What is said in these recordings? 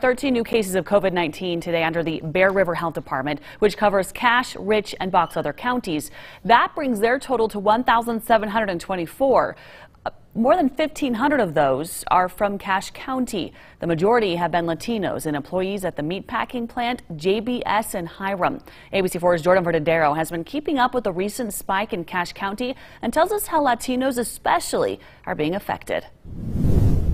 13 new cases of COVID-19 today under the Bear River Health Department, which covers Cache, Rich, and Box Elder counties. That brings their total to 1,724. Uh, more than 1,500 of those are from Cache County. The majority have been Latinos and employees at the meatpacking plant JBS in Hyrum. ABC4's Jordan Verdadero has been keeping up with the recent spike in Cache County and tells us how Latinos especially are being affected.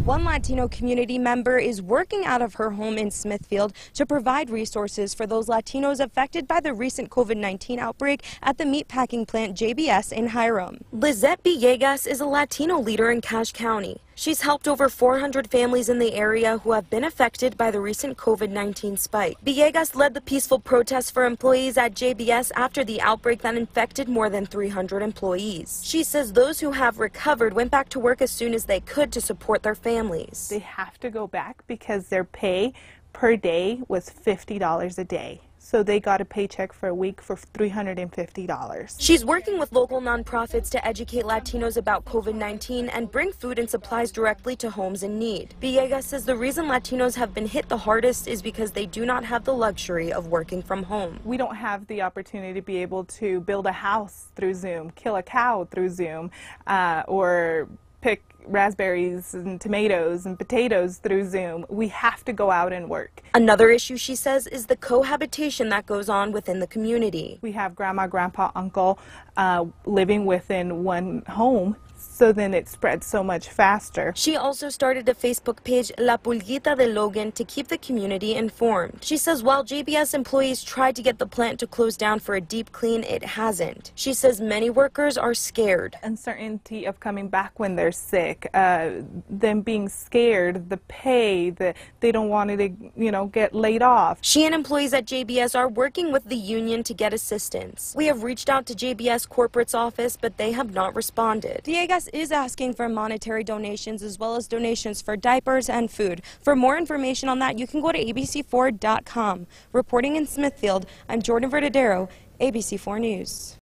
One Latino community member is working out of her home in Smithfield to provide resources for those Latinos affected by the recent COVID-19 outbreak at the meatpacking plant JBS in Hyrum. Lizette Villegas is a Latino leader in Cache County. She's helped over 400 families in the area who have been affected by the recent COVID-19 spike. Villegas led the peaceful protest for employees at JBS after the outbreak that infected more than 300 employees. She says those who have recovered went back to work as soon as they could to support their families. They have to go back because their pay per day was $50 a day so they got a paycheck for a week for $350. She's working with local nonprofits to educate Latinos about COVID-19 and bring food and supplies directly to homes in need. Villegas says the reason Latinos have been hit the hardest is because they do not have the luxury of working from home. We don't have the opportunity to be able to build a house through Zoom, kill a cow through Zoom, uh, or pick raspberries and tomatoes and potatoes through Zoom. We have to go out and work. Another issue, she says, is the cohabitation that goes on within the community. We have grandma, grandpa, uncle uh, living within one home so then it spreads so much faster. She also started a Facebook page, La Pulguita de Logan, to keep the community informed. She says while JBS employees tried to get the plant to close down for a deep clean, it hasn't. She says many workers are scared. Uncertainty of coming back when they're sick, uh, them being scared, the pay, that they don't want to, you know, get laid off. She and employees at JBS are working with the union to get assistance. We have reached out to JBS corporate's office, but they have not responded. Villegas is asking for monetary donations as well as donations for diapers and food. For more information on that, you can go to abc4.com. Reporting in Smithfield, I'm Jordan Verdadero, ABC4 News.